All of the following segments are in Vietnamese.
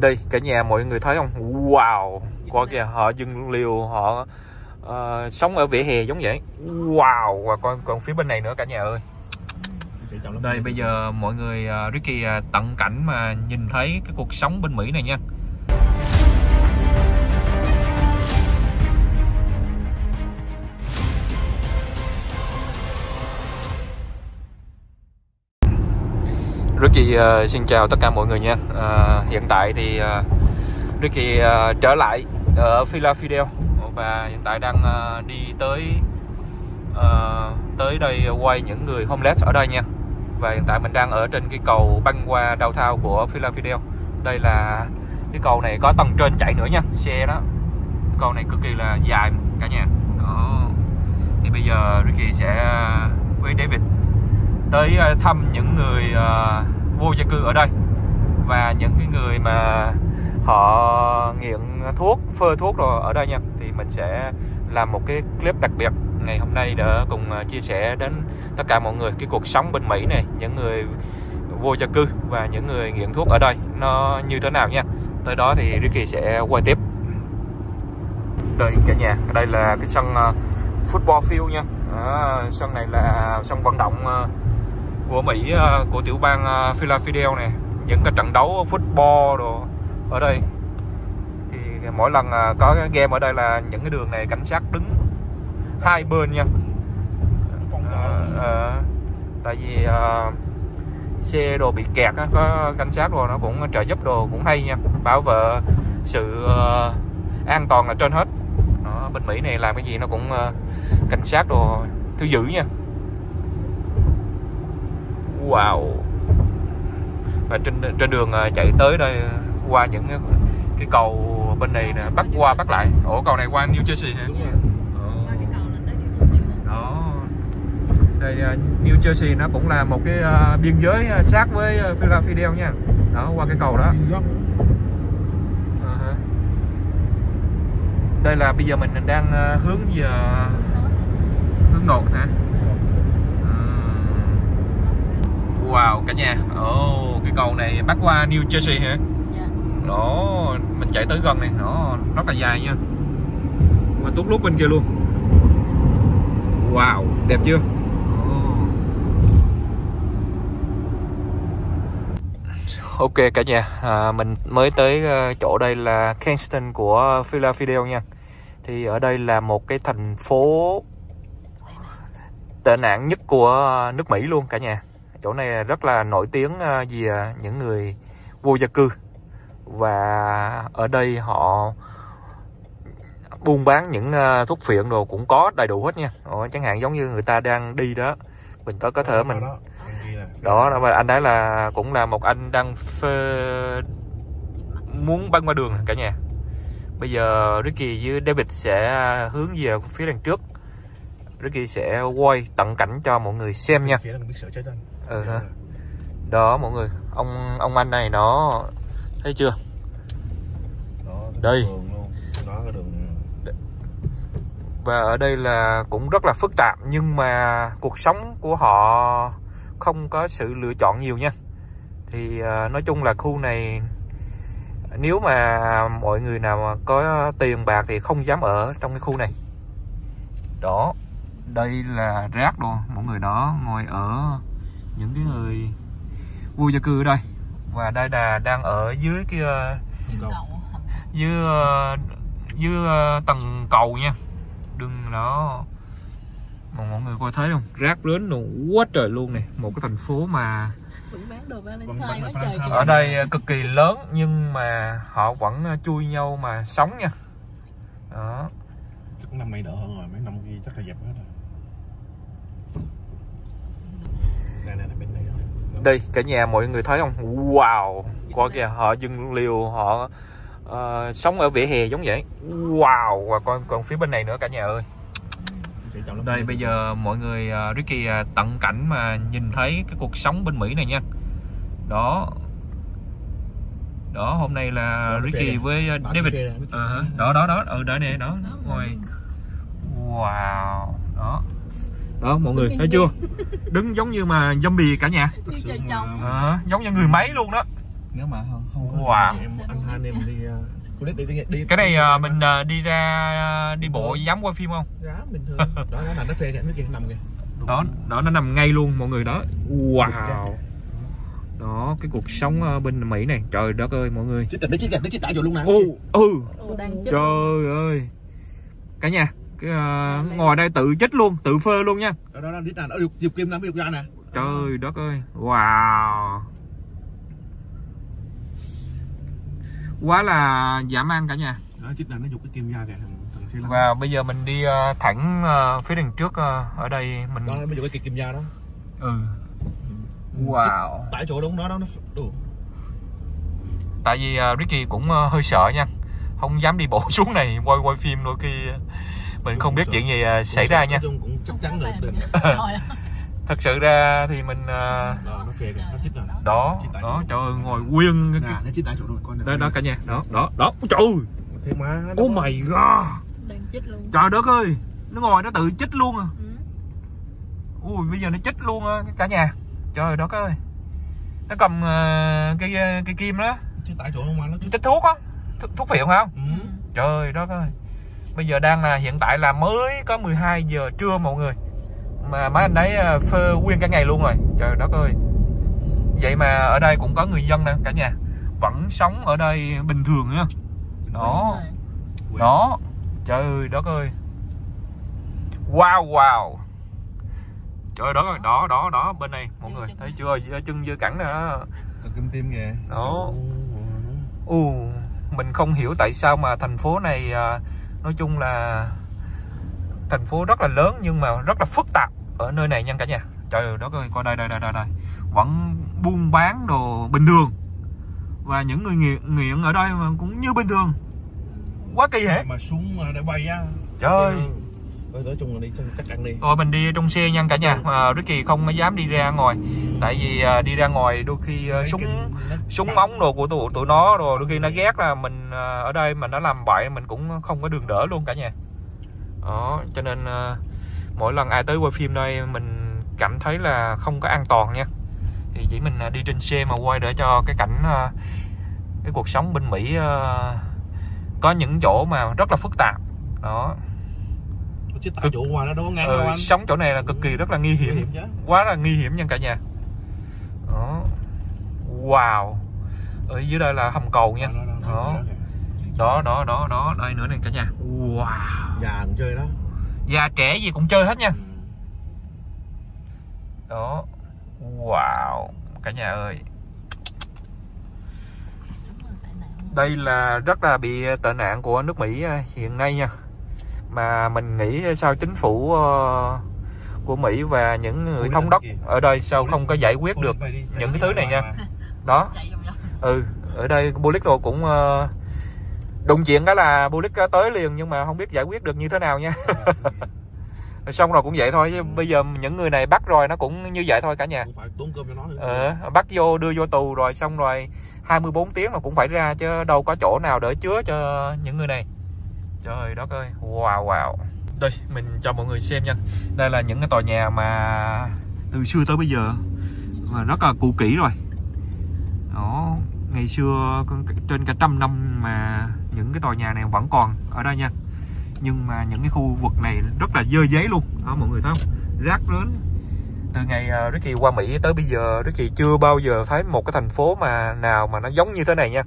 đây cả nhà mọi người thấy không? Wow qua kìa họ dừng liều họ ờ, sống ở vỉa hè giống vậy. Wow và còn còn phía bên này nữa cả nhà ơi. Đây bây giờ mọi người uh, Ricky uh, tận cảnh mà nhìn thấy cái cuộc sống bên Mỹ này nha Ricky uh, xin chào tất cả mọi người nha. Uh, Hiện tại thì uh, Ricky uh, trở lại ở Philadelphia và hiện tại đang uh, đi tới uh, tới đây quay những người homeless ở đây nha. Và hiện tại mình đang ở trên cái cầu băng qua downtown của Philadelphia. Đây là cái cầu này có tầng trên chạy nữa nha xe đó. Cầu này cực kỳ là dài cả nhà. Đó. Thì bây giờ Ricky sẽ với David tới ờ, thăm những người ờ, vô gia cư ở đây. Và những cái người mà họ nghiện thuốc phơ thuốc rồi ở đây nha thì mình sẽ làm một cái clip đặc biệt. Ngày hôm nay để cùng ờ, chia sẻ đến tất cả mọi người cái cuộc sống bên Mỹ này những người vô gia cư và những người nghiện thuốc ở đây nó như thế nào nha. Tới đó thì Ricky sẽ quay tiếp. Đây cả nhà đây là cái sân football field nha. À, sân này là sân vận động uh, của Mỹ uh, của tiểu bang uh, Philadelphia này những cái trận đấu football đồ ở đây. Thì mỗi lần uh, có cái game ở đây là những cái đường này cảnh sát đứng hai bên nha. Uh, uh, tại vì uh, xe đồ bị kẹt á, có cảnh sát đồ nó cũng trợ giúp đồ cũng hay nha. Bảo vệ sự uh, an toàn là trên hết. Đó, bên Mỹ này làm cái gì nó cũng uh, cảnh sát đồ thứ dữ nha wow. Và trên trên đường chạy tới đây qua những cái, cầu bên này nè bắt qua bắt lại. Ổ cầu này qua New Jersey hả? Đó. Đây New Jersey nó cũng là một cái uh, biên giới sát với uh, Philadelphia nha. Đó qua cái cầu đó. Đây là bây giờ mình đang uh, hướng về hướng nột hả Cả nhà oh, Cái cầu này bắt qua New Jersey hả? Dạ. Đó Mình chạy tới gần này. Nó rất là dài nha. Mà tốt lúc bên kia luôn. Wow Đẹp chưa? Ok cả nhà à, Mình mới tới chỗ đây là Kingston của Philadelphia nha. Thì ở đây là một cái thành phố tệ nạn nhất của nước Mỹ luôn cả nhà chỗ này rất là nổi tiếng về những người vô gia cư. Và ở đây họ buôn bán những thuốc phiện đồ cũng có đầy đủ hết nha. Ồ, chẳng hạn giống như người ta đang đi đó mình tới có thể mình đó mà anh đấy là cũng là một anh đang phê... muốn băng qua đường cả nhà. Bây giờ Ricky với David sẽ hướng về phía đằng trước. Ricky sẽ quay tận cảnh cho mọi người xem nha ừ ha đó mọi người ông ông anh này nó thấy chưa? Đó, đây. luôn. Đó, và ở đây là cũng rất là phức tạp nhưng mà cuộc sống của họ không có sự lựa chọn nhiều nha. Thì uh, nói chung là khu này nếu mà mọi người nào mà có tiền bạc thì không dám ở trong cái khu này. Đó đây là rác luôn mọi người đó ngồi ở những cái người vô gia cư ở đây. Và đây là đang ở dưới cái dưới dưới tầng cầu nha. Đừng đó. Mà mọi người coi thấy không? Rác lớn đồ quá trời luôn này một cái thành phố mà ở đây cực kỳ lớn nhưng mà họ vẫn chui nhau mà sống nha. Đó. Chắc năm nay đỡ hơn rồi mấy năm kia chắc là dẹp hết rồi đây, đây, bên này đây cả nhà mọi người thấy không? Wow qua kìa họ dừng liều họ uh, sống ở vỉa hè giống vậy. Wow và còn còn phía bên này nữa cả nhà ơi. Đây bây giờ mọi người uh, Ricky uh, tận cảnh mà nhìn thấy cái cuộc sống bên Mỹ này nha. Đó. Đó hôm nay là đó, Ricky với uh, David. uh, đó đó đó. Ừ đó nè đó. Ngồi wow đó đó mọi người thấy chưa? Đứng giống như mà zombie cả nhà. Như trời trồng à, giống như người máy luôn đó. Nếu mà không không có Wow. em anh hai anh em đi uh, cô đi, đi, đi, đi cái này đi, đi, mình à, đi ra đi bộ dám quay phim không? Giá bình thường. Đó đó là nó phê kìa nó kia nằm kìa. Đó đó nó nằm ngay luôn mọi người đó. Wow. Đó cái cuộc sống bên mỹ này trời đất ơi mọi người. Chết nó chết nó chết tại chỗ luôn nè. Ừ. Đang chết trời ơi. Cả nhà cái à, ngồi đây tự chết luôn tự phơ luôn nha. Đó đó đó chết nè nó dục kim nó mới dục ra nè. Trời đất ơi wow. Quá là dã man cả nhà. Đó nè nó dục cái kim ra kìa và bây giờ mình đi à, thẳng à, phía đằng trước à, ở đây mình đó mới dục cái kim ra đó. Ừ. Wow. tại chỗ đúng đó đó nó ừ. tại vì uh, Ricky cũng uh, hơi sợ nha. Không dám đi bộ xuống này quay quay phim đôi khi. uh, mình không biết chuyện gì uh, xảy ra nha. Thật sự ra thì mình uh, đó nó phê kìa nó chết nè đó trời ơi ngồi nguyên cái- đó đó cả nhà. Đó đó đó. Trời ơi. Thế mà nó oh có- my god. Đang chết luôn. Trời đất ơi nó ngồi nó tự chích luôn à. Ừ. ui bây giờ nó chích luôn á cả nhà. Trời đất ơi. Nó cầm uh, cái cái kim đó. Chết tại chỗ không mà nó chết chích thuốc á. Thuốc, phiện phải không? Ừ. Trời đất ơi Bây giờ đang là hiện tại là mới có 12 giờ trưa mọi người. Mà mấy anh ấy à, phơ nguyên cả ngày luôn rồi. Trời đất ơi. Vậy mà ở đây cũng có người dân nè cả nhà. Vẫn sống ở đây bình thường nha Đó. Đó. Trời đất ơi. Wow wow. Trời đất ơi. Đó đó đó. Bên này mọi người. Thấy chưa? Chân dơ cẳng nè. Còn kim tim kìa. Đó. U mình không hiểu tại sao mà thành phố này à, nói chung là thành phố rất là lớn nhưng mà rất là phức tạp ở nơi này nha cả nhà. Trời đất ơi, coi đây đây đây đây đây. Vẫn buôn bán đồ bình thường. Và những người nghiện, nghiện ở đây mà cũng như bình thường. Quá kỳ hả? mà xuống để bay á Trời. Thôi nói chung là đi chắc chắn đi. Rồi mình đi trong xe nha cả nhà. À, Ricky không dám đi ra ngoài. Tại vì à, đi ra ngoài đôi khi à, súng súng ống đồ của tụi tụi nó rồi đôi khi nó ghét là mình à, ở đây mà nó làm bậy mình cũng không có đường đỡ luôn cả nhà. Đó cho nên à, mỗi lần ai tới quay phim đây mình cảm thấy là không có an toàn nha. Thì chỉ mình à, đi trên xe mà quay để cho cái cảnh à, cái cuộc sống bên Mỹ à, có những chỗ mà rất là phức tạp. Đó chết tại chỗ ngoài nó đâu có ngang đâu ừ, anh. sống chỗ này là cực kỳ rất là nguy hiểm. Hiểm chứ. Quá là nguy hiểm nha cả nhà. Đó. Wow. Ở dưới đây là hầm cầu nha. Đó, đó, Đó. đó, đó đó. Đây nữa này cả nhà. Wow. Già cũng chơi đó. Già trẻ gì cũng chơi hết nha. Ừ. đó. Wow. Cả nhà ơi. Đây là rất là bị tệ nạn của nước Mỹ à, hiện nay nha mà mình nghĩ sao chính phủ ờ, của Mỹ và những người thống đốc ở đây sao không có giải quyết được những cái thứ này nha? đó. Ừ ở đây rồi cũng ờ, đụng chuyện đó là Bulic tới liền nhưng mà không biết giải quyết được như thế nào nha. Xong rồi cũng vậy thôi chứ bây giờ những người này bắt rồi nó cũng như vậy thôi cả nhà. Cũng phải tốn cơm cho nó nữa. Ờ, bắt vô đưa vô tù rồi xong rồi 24 tiếng là cũng phải ra chứ đâu có chỗ nào đỡ chứa cho những người này trời đất ơi wow wow. Đây mình cho mọi người xem nha. Đây là những cái tòa nhà mà từ xưa tới bây giờ. Mà rất là cũ kỹ rồi. Đó ngày xưa trên cả trăm năm mà những cái tòa nhà này vẫn còn ở đây nha. Nhưng mà những cái khu vực này rất là dơ giấy luôn. Đó mọi người thấy không? Rác lớn từ ngày ờ, Ricky qua Mỹ tới bây giờ Ricky chưa bao giờ thấy một cái thành phố mà nào mà nó giống như thế này nha.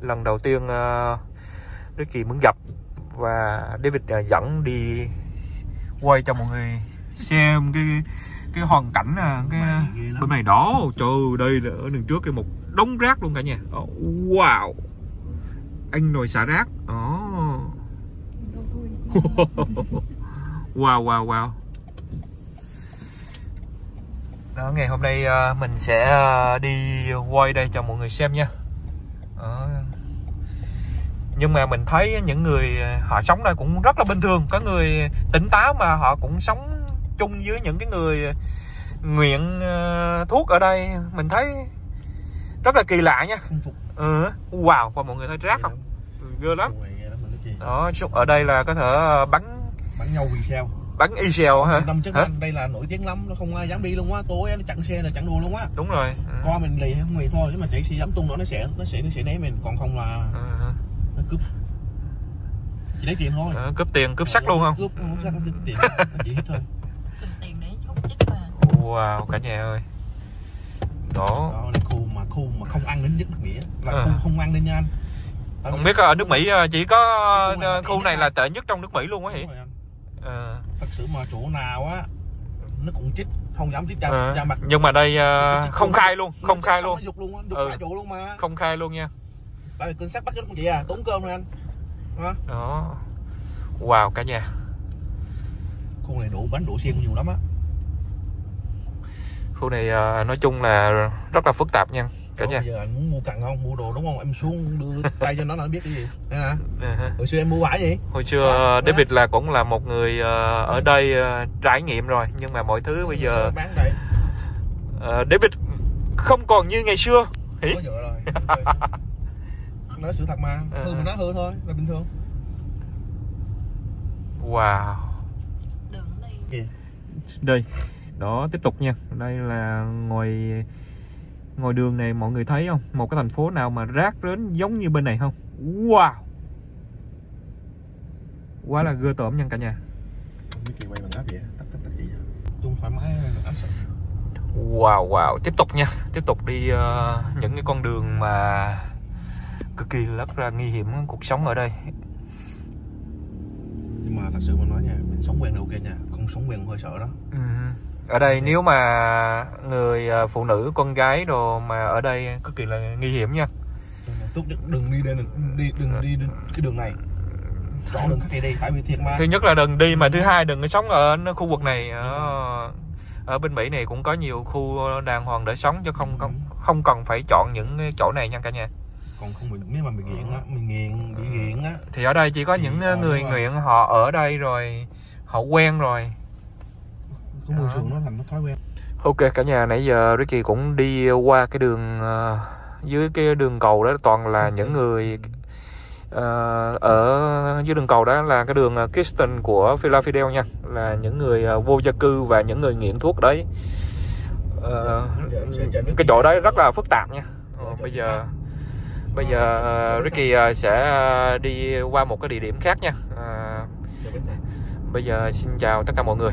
Lần đầu tiên ờ, uh, Ricky muốn gặp và David uh, dẫn đi quay cho mọi người xem cái cái hoàn cảnh à, cái bên này đó. Trời ơi, đây là ở đường trước cái một đống rác luôn cả nhà. Ồ, wow. Anh nồi xả rác. Thôi. wow wow wow. Đó ngày hôm nay à, mình sẽ à, đi quay đây cho mọi người xem nha. Nhưng mà mình thấy những người à, họ sống đây cũng rất là bình thường. Có người tỉnh táo mà họ cũng sống chung với những cái người nghiện à, thuốc ở đây. Mình thấy rất là kỳ lạ nha. Ừ. wow và mọi người thấy rác không? Ừ, ghê lắm. Nó đó ở đây là có thể bắn bắn nhau vì sao? bắn Israel hả? Năm trước hả? đây là nổi tiếng lắm nó không ai dám đi luôn á. Tối nó chặn xe là chặn đua luôn á. Đúng rồi. Ừ. coi mình lì hay không lì thôi nếu mà chạy xe dám tung nữa nó sẽ nó sẽ nó sẽ né mình. Còn không là Ừ. cướp. Chỉ lấy tiền thôi. Ờ, cướp tiền cướp sắt luôn không? Cướp không sắt cướp tiền. Chỉ hết thôi tiền để hút chích mà wow cả nhà ơi. Đó. Đó là khu mà khu mà không ăn đến nhất nước nghĩa là Ờ. khu không ăn đến nha anh Tại không biết ở nước Mỹ ờ, chỉ có Khu này là ờ, khu tệ này nhất là à? tệ nhất trong nước Mỹ luôn á hỉ Đúng rồi anh. Ờ, thật sự mà chỗ nào á nó cũng chích không dám chích ra, ờ. ra mặt. Nhưng mà đây ờ, Chích không luôn. khai luôn không khai luôn. nó dục luôn á dục Ừ. cả chỗ luôn mà. Không khai luôn nha tại vì cơn sắt bắt cũng vậy à tốn cơm thôi anh. Đó. đó. Wow cả nhà. Khu này đổ bánh đổ xiên nhiều lắm á. Khu này ờ, nói chung là rất là phức tạp nha cả nhà. giờ anh muốn mua cần không? Mua đồ đúng không? Em xuống đưa tay cho nó là nó biết cái gì. Đây nè. Ha. hồi xưa em mua bãi gì hồi xưa đó. David là cũng là một người ờ, ở đây ờ, trải nghiệm rồi nhưng mà mọi thứ bây giờ bán đây. David không còn như ngày xưa. Rồi nói sự thật mà. Ờ. hư mình nói hư thôi là bình thường. Wow. Ở đây. Đó tiếp tục nha. Đây là ngoài ngoài đường này mọi người thấy không? Một cái thành phố nào mà rác rến giống như bên này không? Wow. Quá là ghê tởm nha cả nhà. Mấy kỳ quay bằng áp vậy tắt tắt tắt vậy? Chung thoải mái bằng áp sợ wow wow. Tiếp tục nha. Tiếp tục đi ờ, những cái con đường mà cực kỳ rất là nguy hiểm cuộc sống ở đây. Nhưng mà thật sự mà nói nha mình sống quen là ok nha không sống quen hơi sợ đó. Ừ. ở đây nếu mà người ờ, phụ nữ con gái đồ mà ở đây cực kỳ là nguy hiểm nha. Tốt nhất đừng đi đến đi đừng đi đến cái đường này. Chọn đường khác đi tại vì thiệt mà. Thứ nhất là đừng đi mà thứ hai đừng có sống ở khu vực này. Ở, ở bên Mỹ này cũng có nhiều khu đàng hoàng để sống chứ không không không cần phải chọn những chỗ này nha cả nhà còn không mình nếu mà mình nghiện á mình nghiện bị nghiện á thì ở đây chỉ có những ờ, người nghiện họ ở đây rồi họ quen rồi môi Đó. trường nó thành nó thói quen Ok cả nhà nãy giờ Ricky cũng đi qua cái đường ờ, dưới cái đường cầu đó toàn là những người ờ, ở dưới đường cầu đó là cái đường ờ, Kingston của Philadelphia nha là những người ờ, vô gia cư và những người nghiện thuốc đấy Ờ, nước cái chỗ đấy rất là phức tạp nha Ờ, Giờ bây giờ bây giờ ờ, Ricky ờ, sẽ ờ, đi qua một cái địa điểm khác nha này. bây giờ xin chào tất cả mọi người